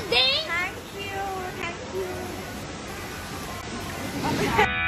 good thing. Thank you. Thank you.